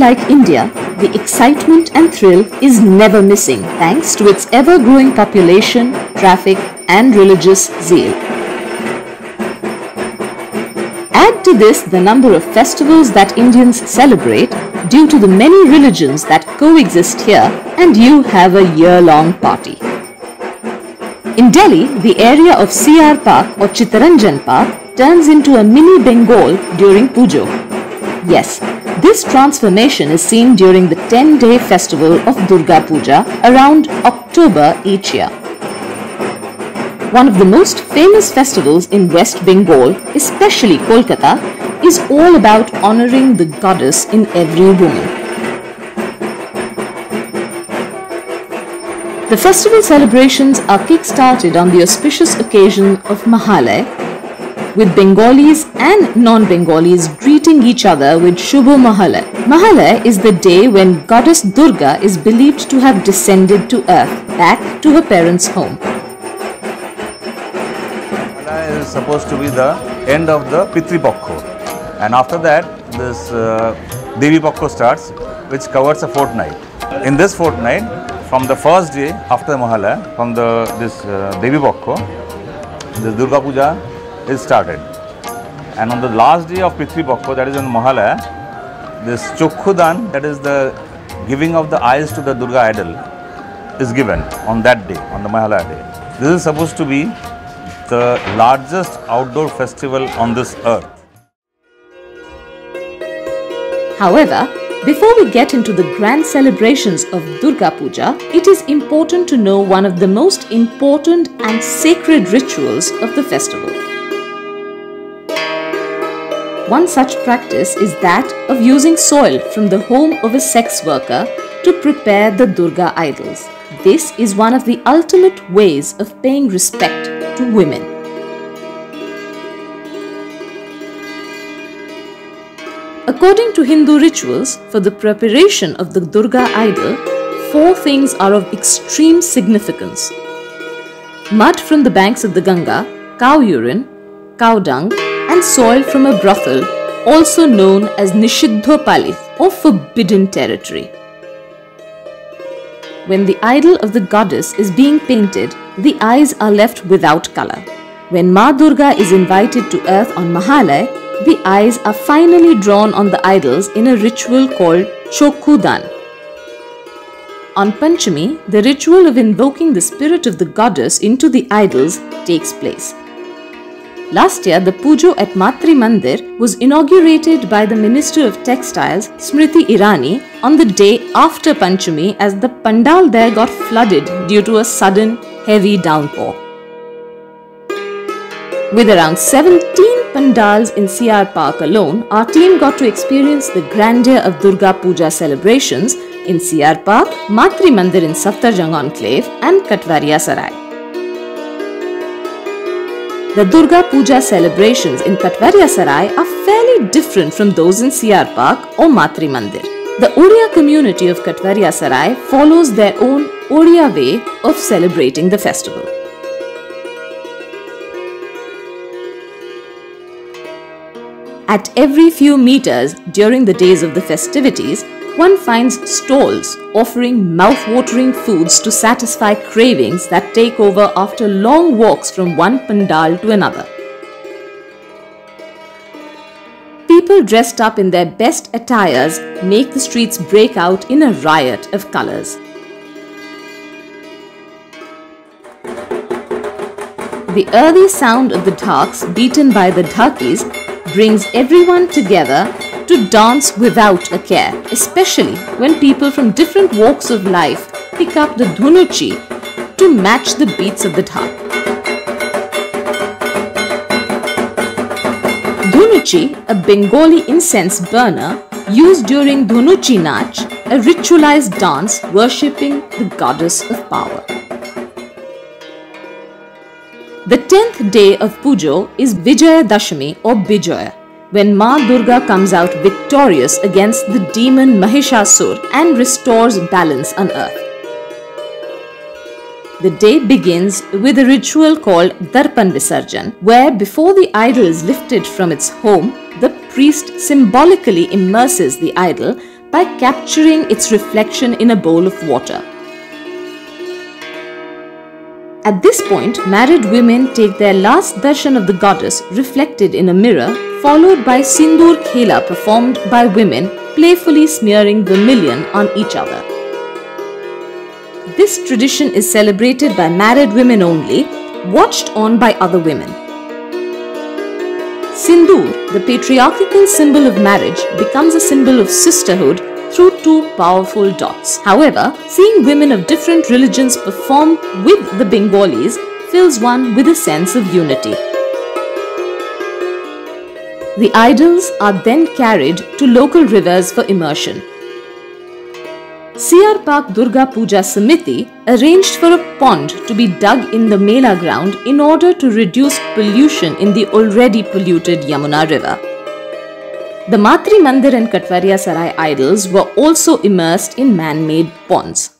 Unlike India, the excitement and thrill is never missing thanks to its ever growing population, traffic, and religious zeal. Add to this the number of festivals that Indians celebrate due to the many religions that coexist here, and you have a year long party. In Delhi, the area of CR Park or Chittaranjan Park turns into a mini Bengal during Pujo. Yes, this transformation is seen during the 10 day festival of Durga Puja around October each year. One of the most famous festivals in West Bengal, especially Kolkata, is all about honoring the goddess in every woman. The festival celebrations are kick-started on the auspicious occasion of Mahalaya, with Bengalis and non-Bengalis greeting each other with Shubho Mahalaya. Mahalaya is the day when goddess Durga is believed to have descended to earth, back to her parents' home. Mahalaya is supposed to be the end of the Pitri Pakho. And after that, this uh, Devi Pakho starts, which covers a fortnight. In this fortnight, from the first day after Mahalaya, from the this uh, Devi Pakho, the Durga Puja is started. And on the last day of Pitri Pakho, that is on Mahalaya, this Chokhudan, that is the giving of the eyes to the Durga idol, is given on that day, on the Mahalaya day. This is supposed to be the largest outdoor festival on this earth. However, before we get into the grand celebrations of Durga Puja, it is important to know one of the most important and sacred rituals of the festival. One such practice is that of using soil from the home of a sex worker to prepare the Durga idols. This is one of the ultimate ways of paying respect to women. According to Hindu rituals, for the preparation of the Durga idol, four things are of extreme significance mud from the banks of the Ganga, cow urine, cow dung, and soil from a brothel, also known as Nishiddho Palli or forbidden territory. When the idol of the goddess is being painted, the eyes are left without color. When Ma Durga is invited to earth on Mahalaya, the eyes are finally drawn on the idols in a ritual called Chokhudan. On Panchami, the ritual of invoking the spirit of the goddess into the idols takes place. Last year, the Pujo at Maitri Mandir was inaugurated by the Minister of Textiles, Smriti Irani, on the day after Panchami as the pandal there got flooded due to a sudden heavy downpour. With around 17 pandals in CR Park alone, our team got to experience the grandeur of Durga Puja celebrations in CR Park, Maitri Mandir in Safdarjung Enclave and Katwaria Sarai. The Durga Puja celebrations in Katwaria Sarai are fairly different from those in CR Park or Maitri Mandir. The Odia community of Katwaria Sarai follows their own Odia way of celebrating the festival. At every few meters during the days of the festivities, one finds stalls offering mouth-watering foods to satisfy cravings that take over after long walks from one pandal to another. People dressed up in their best attires make the streets break out in a riot of colors. The earthy sound of the dhaks beaten by the dhakis brings everyone together to dance without a care, especially when people from different walks of life pick up the dhunuchi to match the beats of the dhak. Dhunuchi, a Bengali incense burner used during Dhunuchi Nach, a ritualized dance worshipping the goddess of power. The tenth day of Pujo is Vijaya Dashami or Bijoya, when Ma Durga comes out victorious against the demon Mahishasur and restores balance on earth. The day begins with a ritual called Darpan Visarjan, where before the idol is lifted from its home, the priest symbolically immerses the idol by capturing its reflection in a bowl of water. At this point, married women take their last darshan of the goddess reflected in a mirror, followed by Sindur Khela performed by women playfully smearing vermilion on each other. This tradition is celebrated by married women only, watched on by other women. Sindoor, the patriarchal symbol of marriage, becomes a symbol of sisterhood through two powerful dots. However, seeing women of different religions perform with the Bengalis fills one with a sense of unity. The idols are then carried to local rivers for immersion. CR Park Durga Puja Samiti arranged for a pond to be dug in the Mela ground in order to reduce pollution in the already polluted Yamuna River. The Maitri Mandir and Katwaria Sarai idols were also immersed in man-made ponds.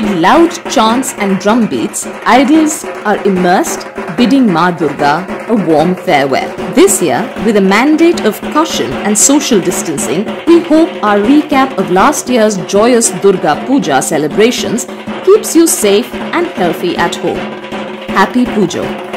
Amid loud chants and drum beats, idols are immersed, bidding Ma Durga a warm farewell. This year, with a mandate of caution and social distancing, we hope our recap of last year's joyous Durga Puja celebrations keeps you safe and healthy at home. Happy Pujo!